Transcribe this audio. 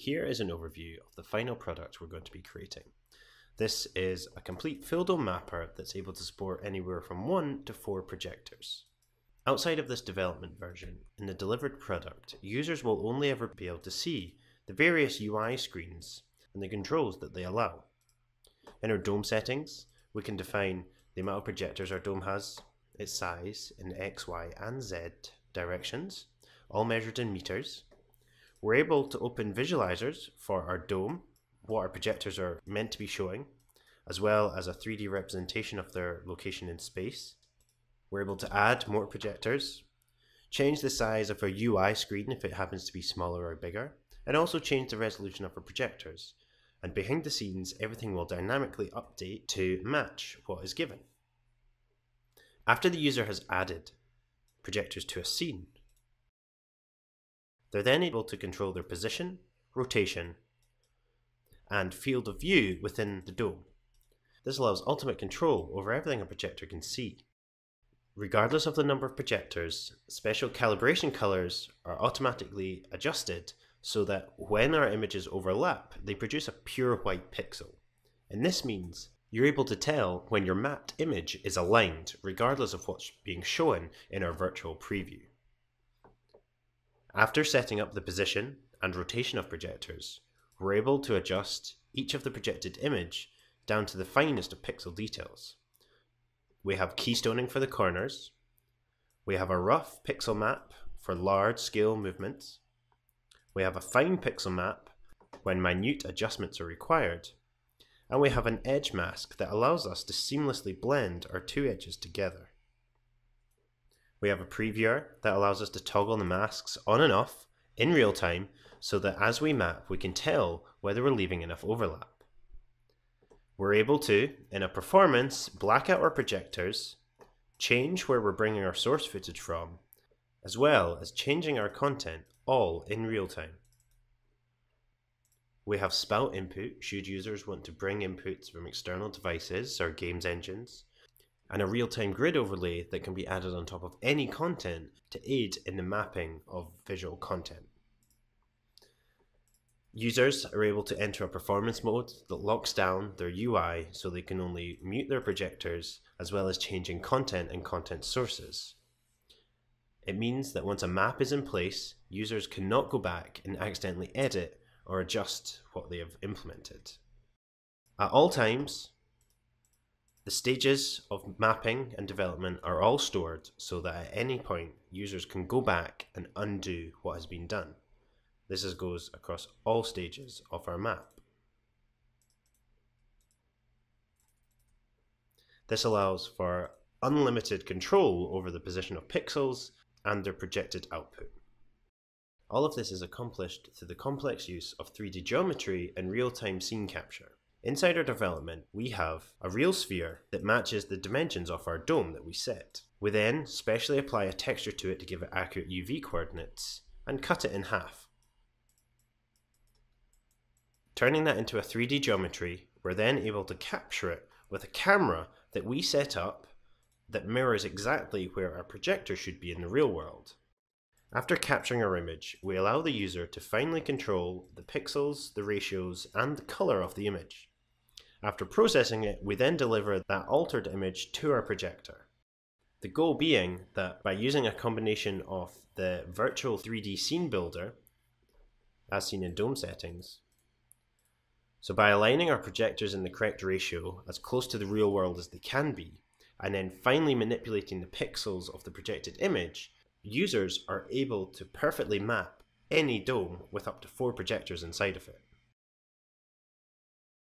Here is an overview of the final product we're going to be creating. This is a complete full dome mapper that's able to support anywhere from one to four projectors. Outside of this development version, in the delivered product, users will only ever be able to see the various UI screens and the controls that they allow. In our dome settings, we can define the amount of projectors our dome has, its size in X, Y, and Z directions, all measured in meters, we're able to open visualizers for our dome, what our projectors are meant to be showing, as well as a 3D representation of their location in space. We're able to add more projectors, change the size of our UI screen if it happens to be smaller or bigger, and also change the resolution of our projectors. And behind the scenes, everything will dynamically update to match what is given. After the user has added projectors to a scene, they're then able to control their position, rotation, and field of view within the dome. This allows ultimate control over everything a projector can see. Regardless of the number of projectors, special calibration colors are automatically adjusted so that when our images overlap, they produce a pure white pixel. And this means you're able to tell when your mapped image is aligned, regardless of what's being shown in our virtual preview. After setting up the position and rotation of projectors, we're able to adjust each of the projected image down to the finest of pixel details. We have keystoning for the corners, we have a rough pixel map for large scale movements, we have a fine pixel map when minute adjustments are required, and we have an edge mask that allows us to seamlessly blend our two edges together. We have a previewer that allows us to toggle the masks on and off in real time so that as we map, we can tell whether we're leaving enough overlap. We're able to, in a performance, black out our projectors, change where we're bringing our source footage from, as well as changing our content all in real time. We have spout input should users want to bring inputs from external devices or games engines, and a real-time grid overlay that can be added on top of any content to aid in the mapping of visual content. Users are able to enter a performance mode that locks down their UI so they can only mute their projectors as well as changing content and content sources. It means that once a map is in place, users cannot go back and accidentally edit or adjust what they have implemented. At all times, the stages of mapping and development are all stored so that at any point users can go back and undo what has been done. This goes across all stages of our map. This allows for unlimited control over the position of pixels and their projected output. All of this is accomplished through the complex use of 3D geometry and real-time scene capture. Inside our development, we have a real sphere that matches the dimensions of our dome that we set. We then specially apply a texture to it to give it accurate UV coordinates and cut it in half. Turning that into a 3D geometry, we're then able to capture it with a camera that we set up that mirrors exactly where our projector should be in the real world. After capturing our image, we allow the user to finally control the pixels, the ratios, and the color of the image. After processing it, we then deliver that altered image to our projector. The goal being that by using a combination of the virtual 3D scene builder, as seen in dome settings, so by aligning our projectors in the correct ratio as close to the real world as they can be, and then finally manipulating the pixels of the projected image, users are able to perfectly map any dome with up to four projectors inside of it.